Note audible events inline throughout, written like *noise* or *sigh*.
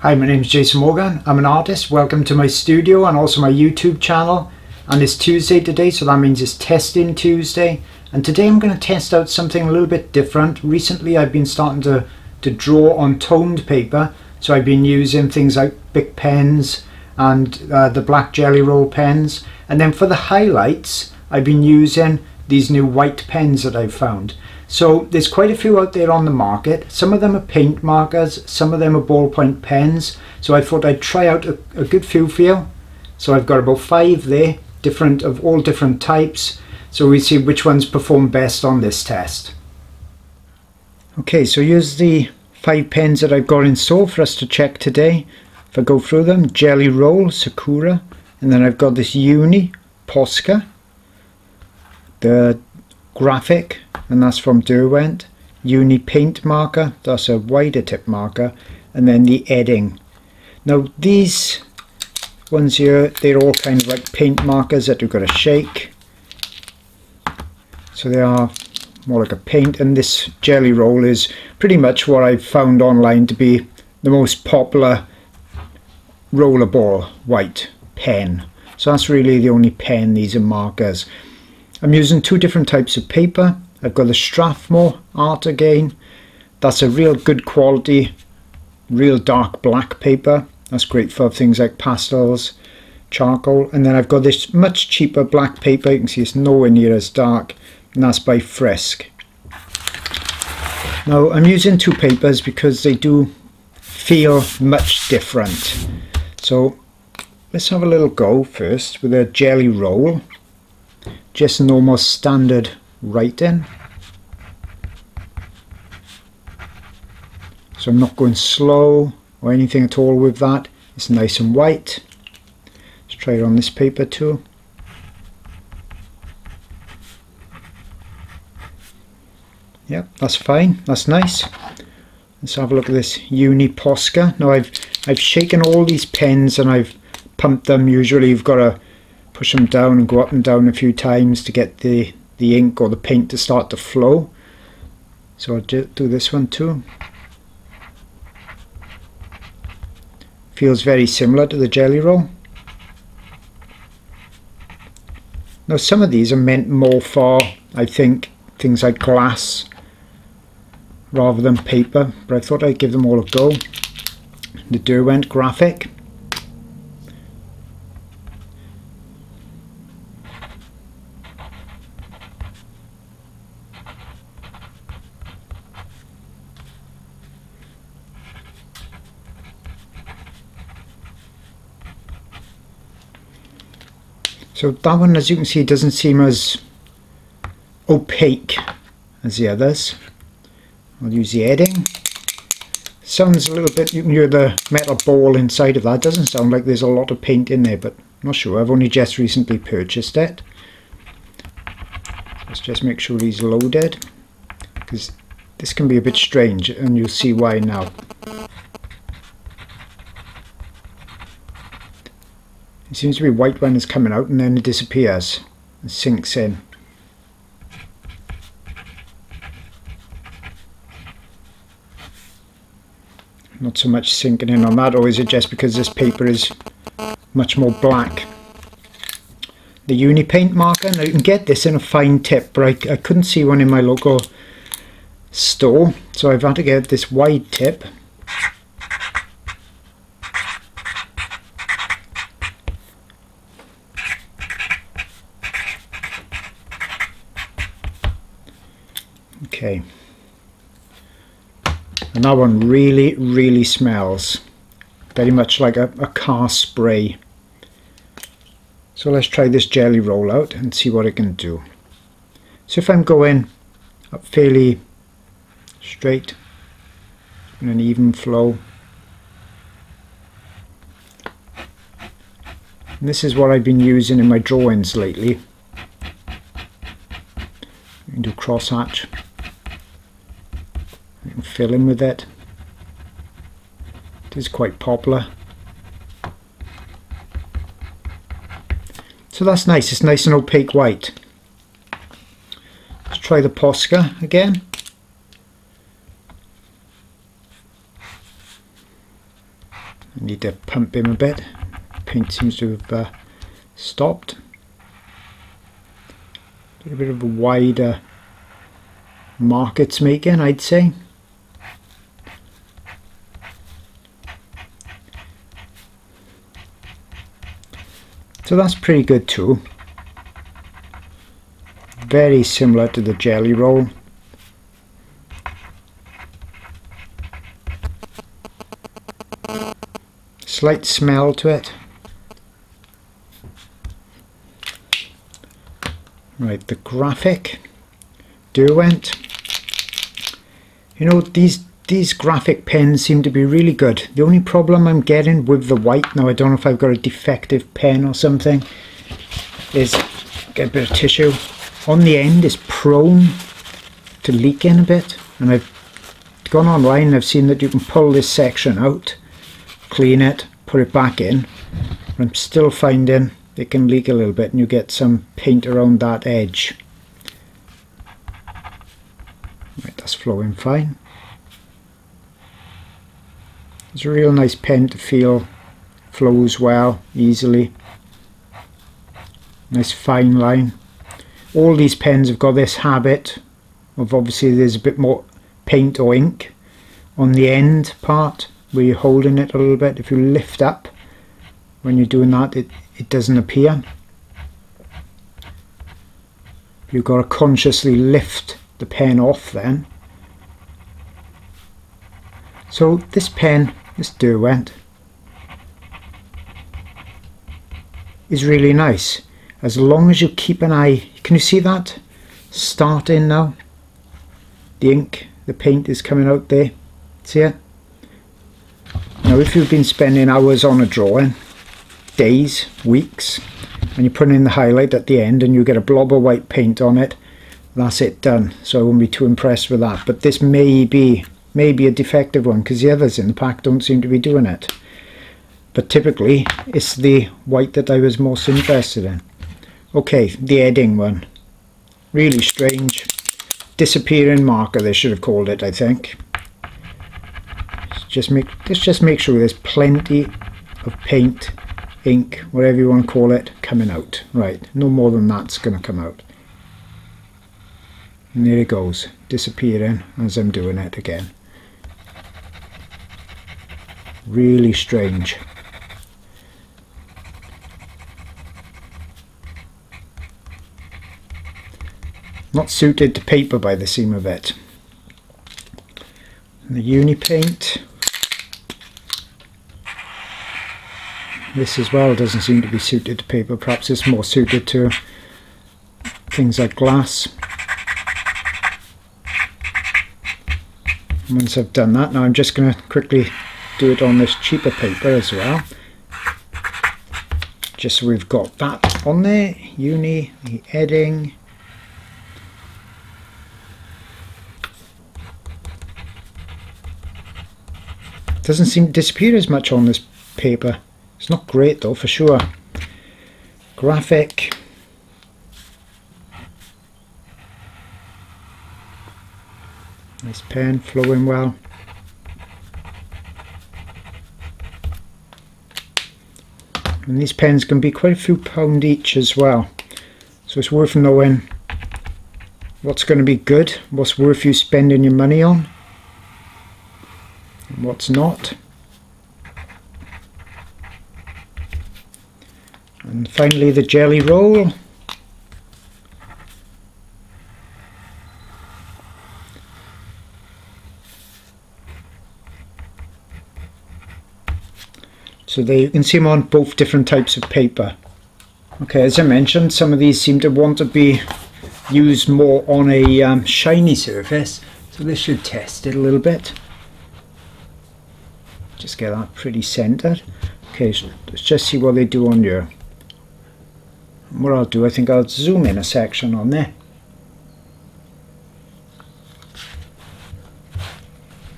Hi, my name is Jason Morgan. I'm an artist. Welcome to my studio and also my YouTube channel. And it's Tuesday today, so that means it's testing Tuesday. And today I'm going to test out something a little bit different. Recently I've been starting to, to draw on toned paper. So I've been using things like Bic pens and uh, the black Gelly Roll pens. And then for the highlights, I've been using these new white pens that I've found. So there's quite a few out there on the market. Some of them are paint markers, some of them are ballpoint pens. So I thought I'd try out a, a good few for you. So I've got about five there, different of all different types. So we see which ones perform best on this test. Okay, so here's the five pens that I've got in store for us to check today. If I go through them, Gelly Roll, Sakura, and then I've got this Uni, Posca, the Graphik, and that's from Derwent. Uni Paint marker, that's a wider tip marker, and then the Edding. Now these ones here, they're all kind of like paint markers that you've got to shake. So they are more like a paint, and this Gelly Roll is pretty much what I've found online to be the most popular rollerball white pen. So that's really the only pen, these are markers. I'm using two different types of paper. I've got the Strathmore art again. That's a real good quality, real dark black paper. That's great for things like pastels, charcoal. And then I've got this much cheaper black paper. You can see it's nowhere near as dark. And that's by Frisk. Now I'm using two papers because they do feel much different. So let's have a little go first with a Gelly Roll. Just an almost standard writing. So I'm not going slow or anything at all with that. It's nice and white. Let's try it on this paper too. Yep, that's fine. That's nice. Let's have a look at this Uni Posca. Now I've I've shaken all these pens and I've pumped them. Usually you've got to push them down and go up and down a few times to get the the ink or the paint to start to flow. So I'll do this one too. Feels very similar to the Gelly Roll. Now some of these are meant more for, I think, things like glass rather than paper, but I thought I'd give them all a go. The Derwent Graphik. So that one, as you can see, doesn't seem as opaque as the others. I'll use the Edding. Sounds a little bit, you can hear the metal ball inside of that. Doesn't sound like there's a lot of paint in there, but I'm not sure. I've only just recently purchased it. Let's just make sure he's loaded, because this can be a bit strange, and you'll see why now. It seems to be white when it's coming out and then it disappears and sinks in. Not so much sinking in on that, or is it just because this paper is much more black? The Uni Paint marker, now you can get this in a fine tip, but I, I couldn't see one in my local store, so I've had to get this wide tip. Okay. And that one really, really smells very much like a, a car spray. So let's try this Gelly Roll out and see what it can do. So if I'm going up fairly straight in an even flow. And this is what I've been using in my drawings lately. You can fill in with it. It is quite popular. So that's nice, it's nice and opaque white. Let's try the Posca again. I need to pump him a bit. Paint seems to have uh, stopped. A bit of a wider mark it's making, I'd say. So that's pretty good too. Very similar to the Gelly Roll. Slight smell to it. Right, the Graphik Derwent. You know, these these Graphik pens seem to be really good. The only problem I'm getting with the white, now I don't know if I've got a defective pen or something, is get a bit of tissue. On the end is prone to leaking a bit. And I've gone online and I've seen that you can pull this section out, clean it, put it back in. I'm still finding it can leak a little bit and you get some paint around that edge. Right, that's flowing fine. It's a real nice pen to feel, flows well, easily. Nice fine line. All these pens have got this habit of obviously there's a bit more paint or ink on the end part where you're holding it a little bit. If you lift up when you're doing that it, it doesn't appear. You've got to consciously lift the pen off then. So this pen this Derwent is really nice. As long as you keep an eye can you see that? Starting now. The ink the paint is coming out there. See it? Now if you've been spending hours on a drawing days weeks and you're putting in the highlight at the end and you get a blob of white paint on it that's it done. So I won't be too impressed with that. But this may be maybe a defective one because the others in the pack don't seem to be doing it. But typically it's the white that I was most interested in. Okay, the Edding one. Really strange. Disappearing marker they should have called it I think. Just make let's just make sure there's plenty of paint, ink, whatever you want to call it, coming out. Right, no more than that's going to come out. And there it goes, disappearing as I'm doing it again. Really strange. Not suited to paper by the seam of it. And the uni paint. This as well doesn't seem to be suited to paper. Perhaps it's more suited to things like glass. Once I've done that, now I'm just going to quickly do it on this cheaper paper as well. Just so we've got that on there. Uni the Edding doesn't seem to disappear as much on this paper. It's not great though for sure. Graphik. Nice pen flowing well and these pens can be quite a few pound each as well. So it's worth knowing what's going to be good what's worth you spending your money on and what's not. And finally the Gelly Roll So there you can see them on both different types of paper. Okay, as I mentioned, some of these seem to want to be used more on a um, shiny surface. So this should test it a little bit. Just get that pretty centered. Okay, so let's just see what they do on here. what I'll do, I think I'll zoom in a section on there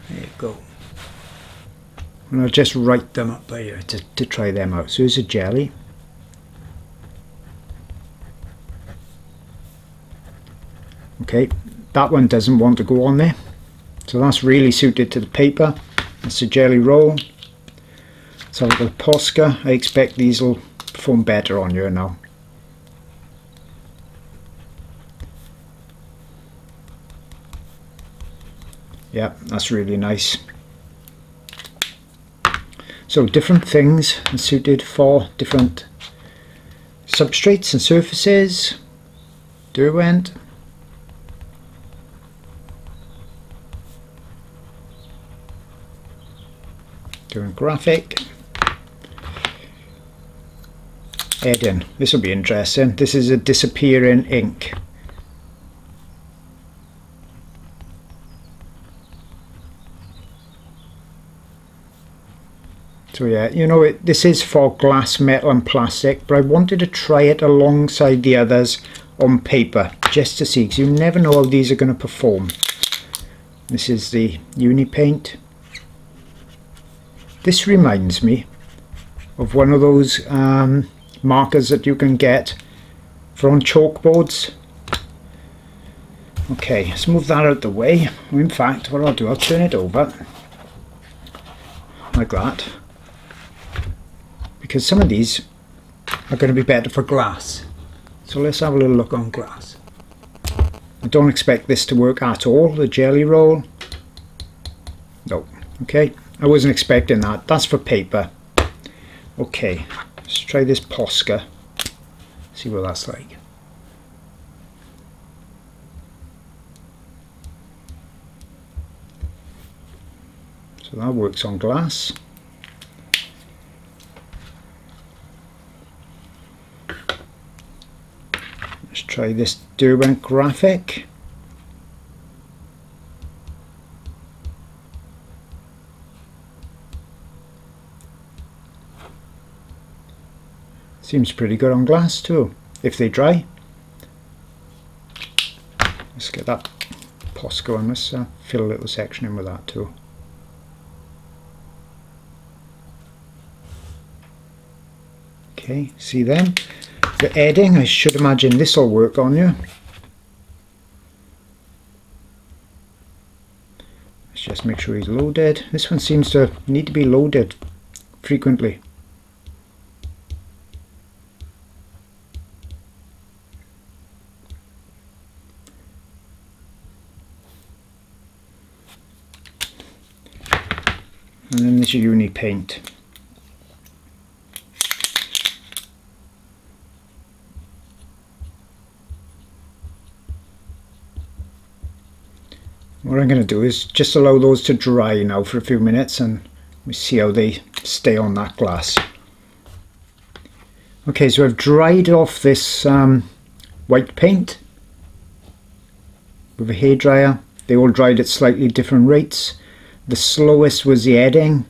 you go and I'll just write them up by here to, to try them out. So here's a Gelly. Okay, that one doesn't want to go on there. So that's really suited to the paper. It's a Gelly Roll. So with the Posca, I expect these will perform better on you now. Yeah, that's really nice. So different things are suited for different substrates and surfaces. Derwent. Doing Graphik. Edding. This will be interesting. This is a disappearing ink. So yeah, you know, it, this is for glass, metal and plastic, but I wanted to try it alongside the others on paper, just to see, because you never know how these are going to perform. This is the Uni Paint. This reminds me of one of those um, markers that you can get for on chalkboards. Okay, let's move that out of the way. In fact, what I'll do, I'll turn it over like that because some of these are going to be better for glass. So let's have a little look on glass. I don't expect this to work at all, the Gelly Roll. No, okay, I wasn't expecting that. That's for paper. Okay, let's try this Posca. See what that's like. So that works on glass. Try this Derwent Graphik. Seems pretty good on glass too, if they dry. Let's get that Posca on. Let's uh, fill a little section in with that too. Okay, see them? The Edding, I should imagine this will work on you. Let's just make sure he's loaded. This one seems to need to be loaded frequently. And then this uni paint. What I'm going to do is just allow those to dry now for a few minutes and we see how they stay on that glass. Okay, so I've dried off this um, white paint with a hairdryer. They all dried at slightly different rates. The slowest was the Edding,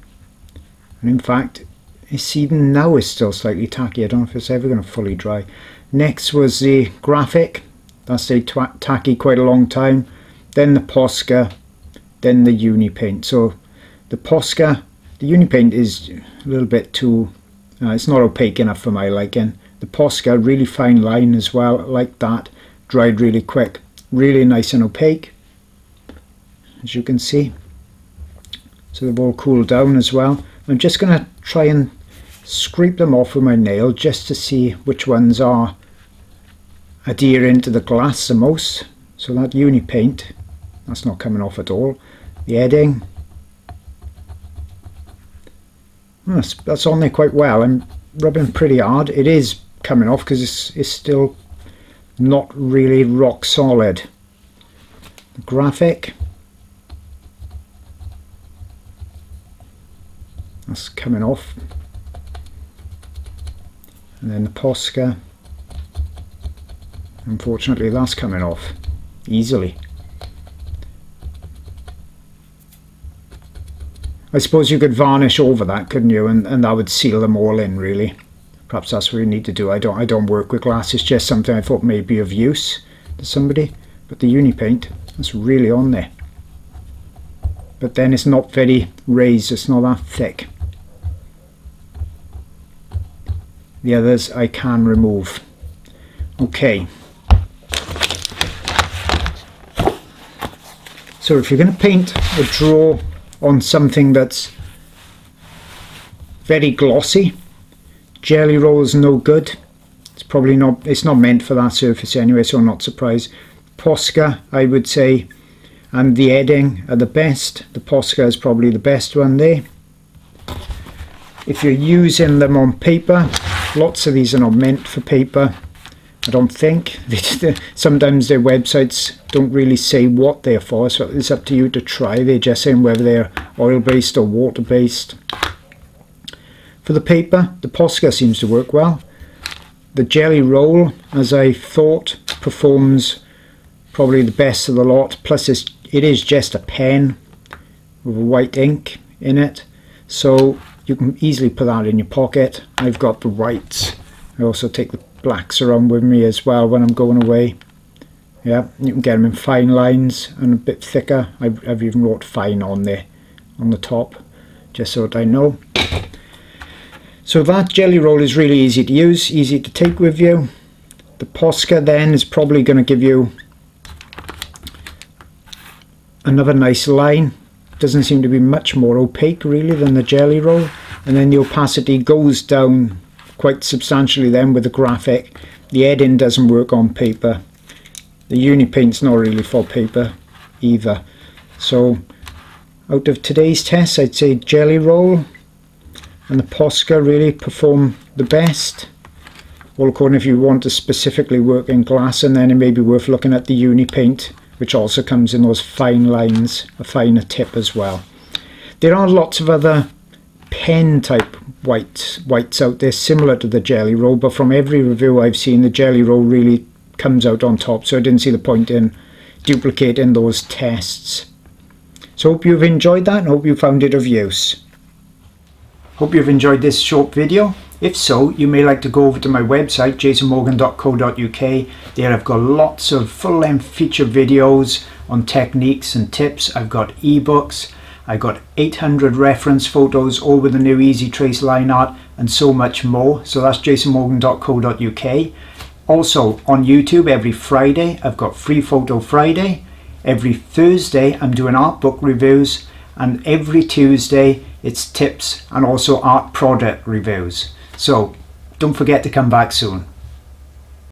and in fact, it's even now is still slightly tacky. I don't know if it's ever going to fully dry. Next was the Graphik. That stayed tacky quite a long time then the Posca, then the Uni Paint. So the Posca, the Uni Paint is a little bit too, uh, it's not opaque enough for my liking. The Posca, really fine line as well, like that, dried really quick. Really nice and opaque, as you can see. So they've all cooled down as well. I'm just going to try and scrape them off with my nail just to see which ones are adhering to the glass the most. So that uni paint that's not coming off at all. The Edding that's, that's on there quite well. I'm rubbing pretty hard. It is coming off because it's, it's still not really rock solid. The Graphik. That's coming off. And then the Posca. Unfortunately that's coming off easily I suppose you could varnish over that, couldn't you? And, and that would seal them all in, really. Perhaps that's what you need to do. I don't I don't work with glass. It's just something I thought may be of use to somebody. But the uni paint, that's really on there. But then it's not very raised. It's not that thick. The others I can remove. Okay. So if you're going to paint a draw on something that's very glossy. Gelly Roll is no good. It's probably not, it's not meant for that surface anyway, so I'm not surprised. Posca, I would say, and the Edding are the best. The Posca is probably the best one there. If you're using them on paper, lots of these are not meant for paper. I don't think. *laughs* Sometimes their websites don't really say what they're for, so it's up to you to try. They're just saying whether they're oil-based or water-based. For the paper, the Posca seems to work well. The Gelly Roll, as I thought, performs probably the best of the lot. Plus, it is just a pen with white ink in it. So you can easily put that in your pocket. I've got the whites. I also take the blacks around with me as well when I'm going away. Yeah, you can get them in fine lines and a bit thicker. I've, I've even wrote fine on there on the top, just so that I know. So that Gelly Roll is really easy to use, easy to take with you. The Posca then is probably going to give you another nice line. Doesn't seem to be much more opaque really than the Gelly Roll. And then the opacity goes down quite substantially then with the Graphik. The Edding doesn't work on paper. The Unipaint's not really for paper either. So out of today's tests I'd say Gelly Roll and the Posca really perform the best. Well according if you want to specifically work in glass and then it may be worth looking at the Unipaint which also comes in those fine lines, a finer tip as well. There are lots of other pen type white whites out there similar to the Gelly Roll but from every review I've seen the Gelly Roll really comes out on top so I didn't see the point in duplicating those tests. So hope you've enjoyed that and hope you found it of use. Hope you've enjoyed this short video. If so, you may like to go over to my website jasonmorgan.co.uk. There I've got lots of full-length feature videos on techniques and tips. I've got ebooks, I got 800 reference photos, all with the new Easy Trace line art and so much more. So that's jasonmorgan.co.uk. Also on YouTube every Friday, I've got Free Photo Friday. Every Thursday, I'm doing art book reviews. And every Tuesday, it's tips and also art product reviews. So don't forget to come back soon.